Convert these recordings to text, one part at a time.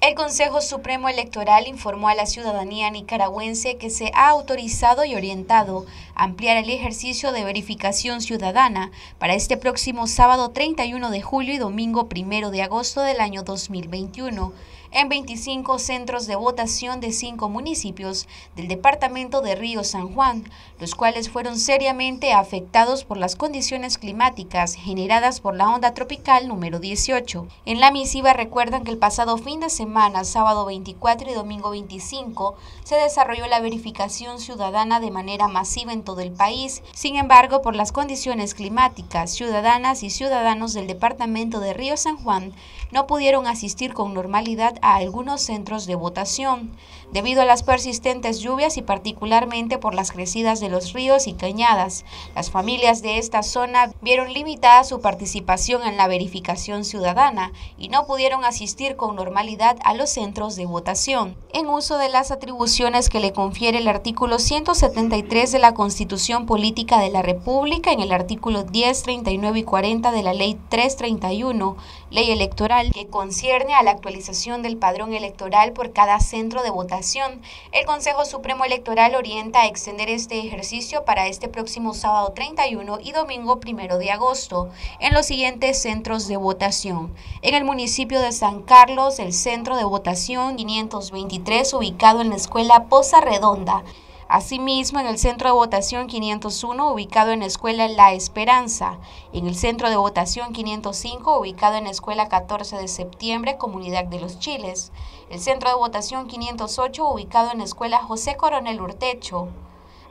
El Consejo Supremo Electoral informó a la ciudadanía nicaragüense que se ha autorizado y orientado ampliar el ejercicio de verificación ciudadana para este próximo sábado 31 de julio y domingo 1 de agosto del año 2021 en 25 centros de votación de cinco municipios del departamento de Río San Juan, los cuales fueron seriamente afectados por las condiciones climáticas generadas por la onda tropical número 18. En la misiva recuerdan que el pasado fin de semana, sábado 24 y domingo 25, se desarrolló la verificación ciudadana de manera masiva en todo el país. Sin embargo, por las condiciones climáticas, ciudadanas y ciudadanos del departamento de Río San Juan no pudieron asistir con normalidad a algunos centros de votación, debido a las persistentes lluvias y particularmente por las crecidas de los ríos y cañadas. Las familias de esta zona vieron limitada su participación en la verificación ciudadana y no pudieron asistir con normalidad a los centros de votación. En uso de las atribuciones que le confiere el artículo 173 de la Constitución Política de la República en el artículo 10, 39 y 40 de la Ley 331, Ley Electoral, que concierne a la actualización del padrón electoral por cada centro de votación. El Consejo Supremo Electoral orienta a extender este ejercicio para este próximo sábado 31 y domingo 1 de agosto en los siguientes centros de votación. En el municipio de San Carlos, el centro de votación 523 ubicado en la escuela Poza Redonda. Asimismo, en el centro de votación 501, ubicado en la escuela La Esperanza, en el centro de votación 505, ubicado en la escuela 14 de septiembre, Comunidad de los Chiles, el centro de votación 508, ubicado en la escuela José Coronel Urtecho,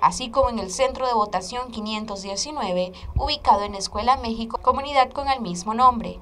así como en el centro de votación 519, ubicado en la Escuela México, comunidad con el mismo nombre.